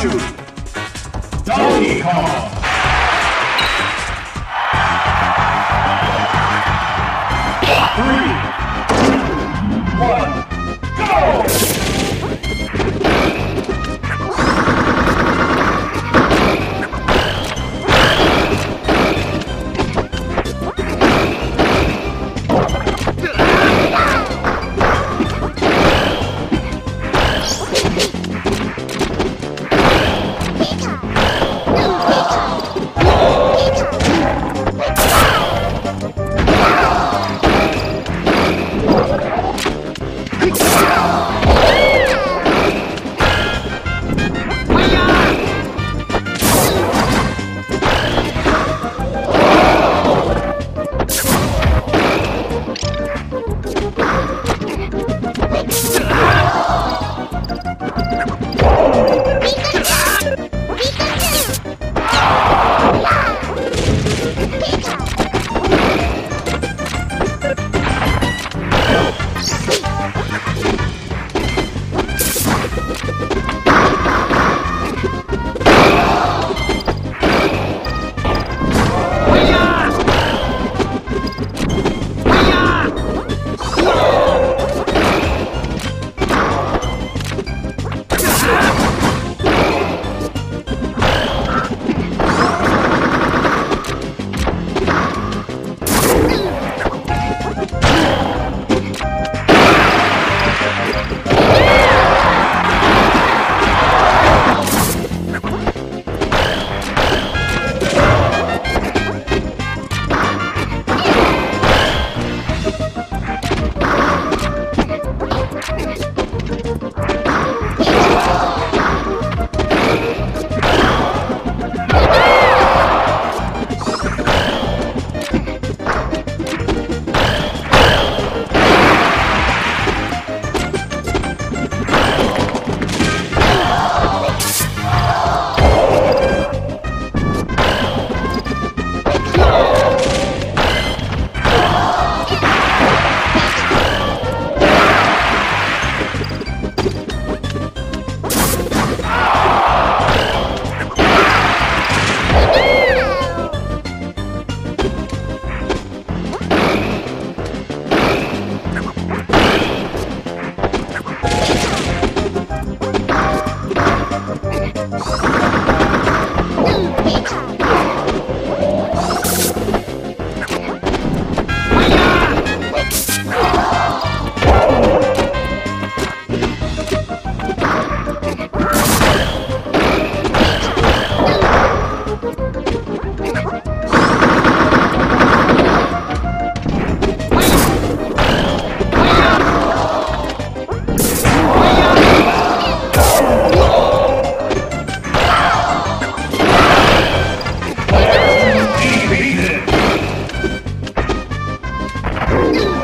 Pikachu! Donkey Kong! Yeah.